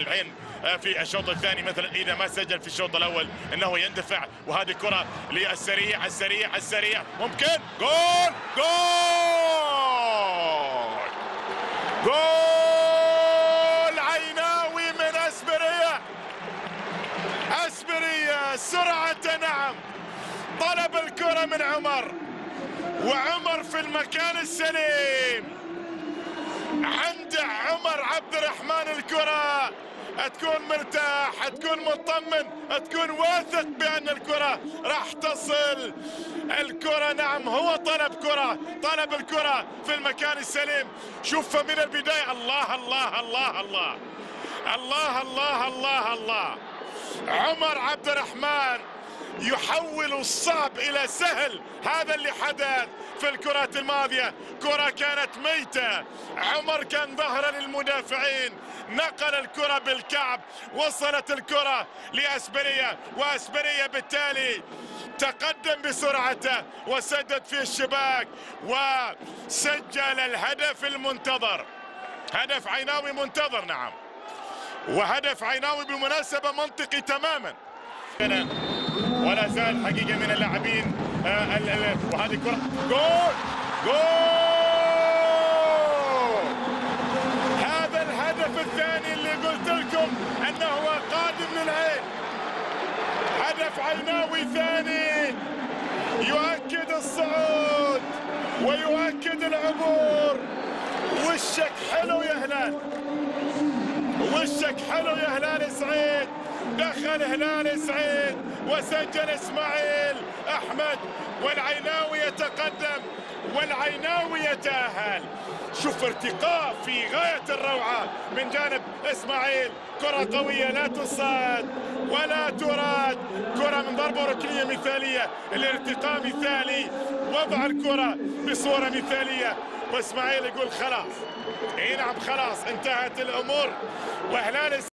العين في الشوط الثاني مثلا إذا ما سجل في الشوط الأول إنه يندفع وهذه كرة للسريع السريع السريع. ممكن؟ جول! جول! جول! عيناوي من اسبريا اسبريا سرعة نعم. طلب الكرة من عمر. وعمر في المكان السليم. عند عمر عبد الرحمن الكرة. تكون مرتاح تكون مطمن تكون واثق بأن الكرة راح تصل. الكرة نعم هو طلب كرة طلب الكرة في المكان السليم. شوف من البداية الله الله الله الله. الله الله الله الله. عمر عبد الرحمن يحول الصعب إلى سهل. هذا اللي حدث. في الكرات الماضية. كرة كانت ميتة. عمر كان ظهرا للمدافعين. نقل الكرة بالكعب. وصلت الكرة لأسبرية. وأسبرية بالتالي تقدم بسرعته. وسدد في الشباك. وسجل الهدف المنتظر. هدف عيناوي منتظر نعم. وهدف عيناوي بالمناسبة منطقي تماما. ولا زال حقيقة من اللاعبين آه، وهذه كرة. جول! جول! هذا الهدف الثاني اللي قلت لكم إنه قادم للعين. هدف عيناوي ثاني. يؤكد الصعود ويؤكد العبور. وشك حلو يا هلال. وشك حلو يا هلال سعيد دخل هلال سعيد وسجل إسماعيل أحمد والعيناوي يتقدم والعيناوي يتأهل. شوف ارتقاء في غاية الروعة من جانب إسماعيل. كرة قوية لا تصاد ولا تراد. كرة من ضربة ركنية مثالية الارتقاء مثالي. وضع الكرة بصورة مثالية وإسماعيل يقول خلاص. إي نعم خلاص انتهت الأمور. وهلال